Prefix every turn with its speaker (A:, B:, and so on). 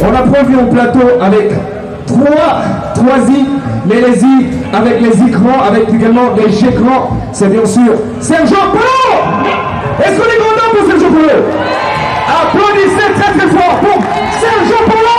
A: On a produit un plateau avec trois, trois i les, les avec les écrans, avec également les écrans. C'est bien sûr Sergio Polo. Est-ce qu'on est content pour Sergio Polo? Applaudissez très très fort pour Sergio Polo.